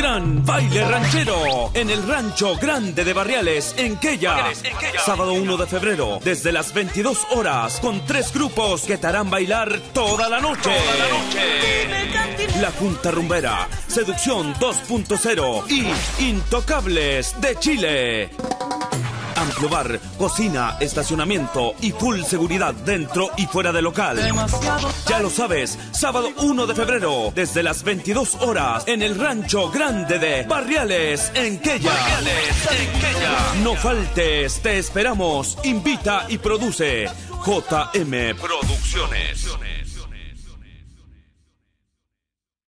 gran baile ranchero en el Rancho Grande de Barriales, en Quella. Sábado 1 de febrero, desde las 22 horas, con tres grupos que te harán bailar toda la noche. La Junta Rumbera, Seducción 2.0 y Intocables de Chile. Amplio bar, cocina, estacionamiento y full seguridad dentro y fuera del local. Ya lo sabes, sábado 1 de febrero, desde las 22 horas, en el Rancho Grande de Barriales, en Quella. No faltes, te esperamos. Invita y produce JM Producciones.